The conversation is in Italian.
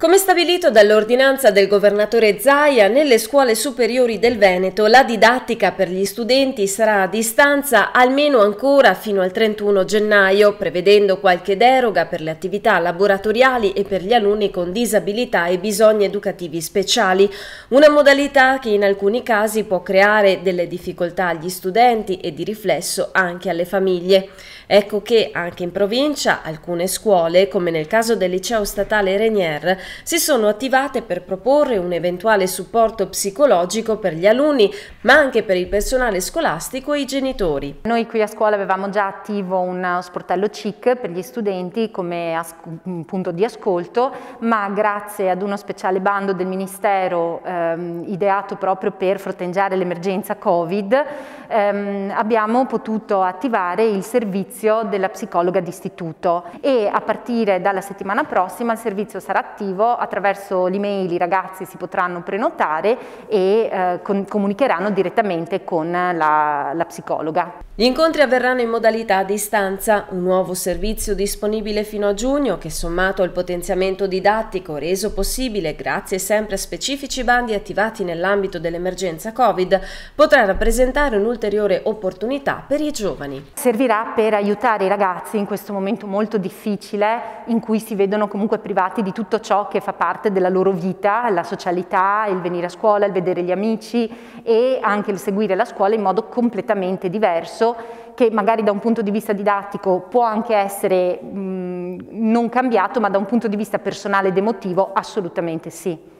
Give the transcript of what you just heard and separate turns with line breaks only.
Come stabilito dall'ordinanza del governatore Zaia, nelle scuole superiori del Veneto la didattica per gli studenti sarà a distanza almeno ancora fino al 31 gennaio, prevedendo qualche deroga per le attività laboratoriali e per gli alunni con disabilità e bisogni educativi speciali, una modalità che in alcuni casi può creare delle difficoltà agli studenti e di riflesso anche alle famiglie. Ecco che anche in provincia alcune scuole, come nel caso del liceo statale Renier, si sono attivate per proporre un eventuale supporto psicologico per gli alunni, ma anche per il personale scolastico e i genitori.
Noi qui a scuola avevamo già attivo un sportello CIC per gli studenti come punto di ascolto, ma grazie ad uno speciale bando del Ministero ehm, ideato proprio per fronteggiare l'emergenza Covid, ehm, abbiamo potuto attivare il servizio della psicologa d'istituto e a partire dalla settimana prossima il servizio sarà attivo attivo, attraverso l'email i ragazzi si potranno prenotare e eh, con, comunicheranno direttamente con la, la psicologa.
Gli incontri avverranno in modalità a distanza, un nuovo servizio disponibile fino a giugno che sommato al potenziamento didattico reso possibile grazie sempre a specifici bandi attivati nell'ambito dell'emergenza Covid potrà rappresentare un'ulteriore opportunità per i giovani.
Servirà per aiutare i ragazzi in questo momento molto difficile in cui si vedono comunque privati di tutto che fa parte della loro vita, la socialità, il venire a scuola, il vedere gli amici e anche il seguire la scuola in modo completamente diverso che magari da un punto di vista didattico può anche essere mh, non cambiato, ma da un punto di vista personale ed emotivo assolutamente sì.